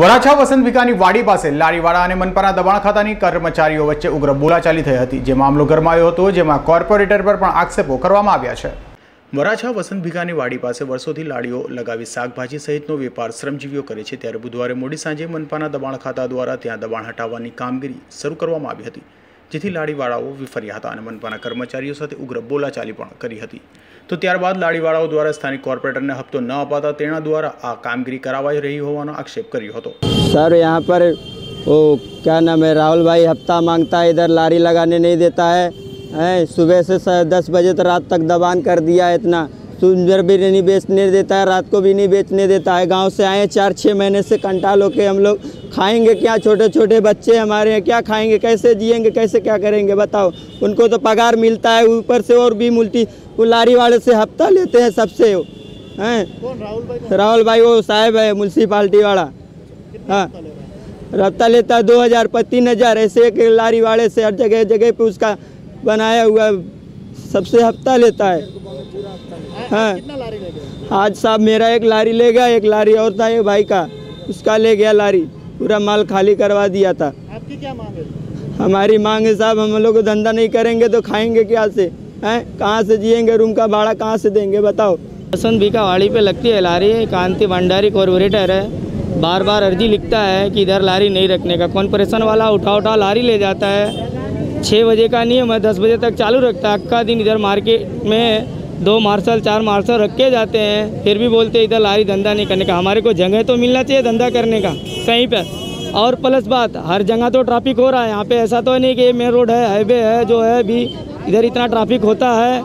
વરાછા વસંત વિકાની વાડી પાસે લારીવાળા અને મનપરા દબાણ ખાતાની કર્મચારીઓ વચ્ચે ઉગ્ર બોલાચાલી થઈ હતી, જે મામલો ગરમાયો હતો, જેમાં કોર્પોરેટર પર પણ આક્ષેપો કરવામાં આવ્યા છે. વરાછા વસંત ભીગાની વાડી પાસે વર્ષોથી લાડીઓ લગાવી શાકભાજી સહિતનો વેપાર શ્રમજીવીઓ કરે છે, ત્યારે બુધવારે મોડી સાંજે મનપાના દબાણ ખાતા દ્વારા ત્યાં દબાણ હટાવવાની કામગીરી શરૂ કરવામાં આવી હતી. જેથી લાડીવાળાઓ વિફર્યા હતા અને મનપાના કર્મચારીઓ સાથે ઉગ્ર બોલાચાલી પણ કરી હતી તો ત્યારબાદ લાડીવાળાઓ દ્વારા સ્થાનિક કોર્પોરેટરને હપ્તો ન અપાતા તેના દ્વારા આ કામગીરી કરાવાઈ રહી હોવાનો આક્ષેપ કર્યો હતો सर यहाँ पर वो क्या नाम है राहुल भाई हफ्ता मांगता है इधर लारी लगाने नहीं देता है हैं सुबह से स- दस बजे तक रात तक दबान कर दिया है इतना सुंदर भी नहीं बेचने देता है रात को भी नहीं बेचने देता। है गाँव से आए चार छः महीने से कंटाल होके हम लोग खाएँगे क्या? छोटे छोटे बच्चे हमारे हैं क्या खाएँगे? कैसे जिएँगे? कैसे क्या करेंगे? बताओ। उनको तो पगार मिलता है ऊपर से और भी मुल्टी वो लारी वाले से हफ़्ता लेते हैं सबसे। हैं? राहुल भाई? वो साहब है म्यूनसिपाल्टी वाला। हाँ। रफ्ता लेता है दो हज़ार पर तीन हज़ार ऐसे एक लारी वाले से हर जगह जगह पे उसका बनाया हुआ सबसे हफ़्ता लेता है। हाँ। आज साहब मेरा एक लारी ले गया एक लारी और था एक भाई का। उसका ले गया लारी पूरा माल खाली करवा दिया था। आपकी क्या मांग है? हमारी मांग है साहब हम लोग धंधा नहीं करेंगे तो खाएँगे क्या से? हैं? कहाँ से जिएँगे रूम का भाड़ा कहाँ से देंगे बताओ? बसंत बीका वाड़ी पे लगती है लारी कांति भंडारी कॉरपोरेटर है। बार बार अर्जी लिखता है कि इधर लारी नहीं रखने का। कॉर्पोरेशन वाला उठा उठा लारी ले जाता है। छः बजे का नियम है दस बजे तक चालू रखता है। अक्का दिन इधर मार्केट में दो मार्शल चार मार्शल रख के जाते हैं फिर भी बोलते हैं इधर लारी धंधा नहीं करने का हमारे को जगह तो मिलना चाहिए धंधा करने का कहीं पर और प्लस बात हर जगह तो ट्रैफ़िक हो रहा है यहाँ पे ऐसा तो नहीं कि मेन रोड है हाईवे है जो है भी इधर इतना ट्रैफ़िक होता है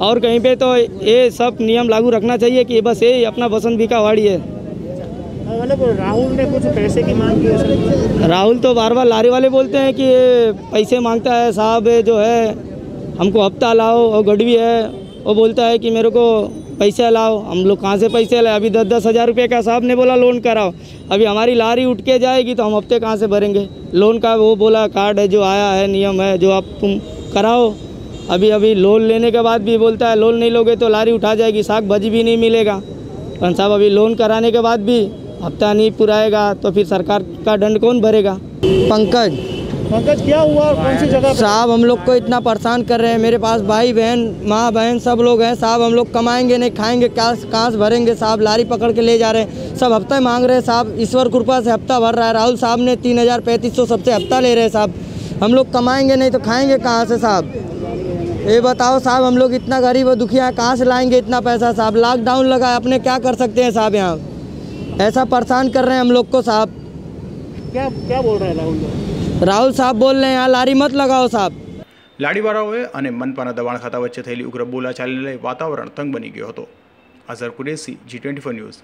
और कहीं पे तो ये सब नियम लागू रखना चाहिए कि बस ये अपना बसंत बीका वाड़ी है। मतलब राहुल ने कुछ पैसे की मांग की राहुल तो बार बार लारी वाले बोलते हैं कि पैसे माँगता है साहब जो है हमको हफ़्ता लाओ और गडवी है वो बोलता है कि मेरे को पैसे लाओ, हम लोग कहाँ से पैसे लाए? अभी दस दस हज़ार रुपये का साहब ने बोला लोन कराओ। अभी हमारी लारी उठ के जाएगी तो हम हफ़्ते कहाँ से भरेंगे? लोन का वो बोला कार्ड है जो आया है, नियम है, जो आप तुम कराओ। अभी अभी लोन लेने के बाद भी बोलता है लोन नहीं लोगे तो लारी उठा जाएगी साग भाजी भी नहीं मिलेगा। पर साहब, अभी लोन कराने के बाद भी हफ़्ता नहीं पुराएगा तो फिर सरकार का दंड कौन भरेगा? पंकज। पंकज क्या हुआ और कौन सी जगह साहब, हम लोग को इतना परेशान कर रहे हैं। मेरे पास भाई बहन, माँ बहन सब लोग हैं। साहब, हम लोग कमाएँगे नहीं, खाएँगे क्या कहाँ से भरेंगे। साहब, लारी पकड़ के ले जा रहे हैं। सब हफ़्ता मांग रहे हैं। साहब, ईश्वर कृपा से हफ़्ता भर रहा है। राहुल साहब ने तीन हज़ार पैंतीस सौ सबसे हफ़्ता ले रहे हैं, साहब। हम लोग कमाएँगे नहीं तो खाएँगे कहाँ से, साहब? ये बताओ साहब, हम लोग इतना गरीब और दुखिया हैं, कहाँ से लाएँगे इतना पैसा, साहब? लॉकडाउन लगा अपने क्या कर सकते हैं साहब यहाँ? ऐसा परेशान कर रहे हैं हम लोग को, साहब। क्या क्या बोल रहे हैं राहुल राहुल साहब बोल रहे हैं यहाँ लारी मत लगाओ साहब લાડીવાળાઓએ અને મનપાના દબાણ ખાતા વચ્ચે થયેલી ઉગ્ર બોલાચાલીને લઈ વાતાવરણ તંગ બની ગયો હતો Azhar Qureshi G twenty news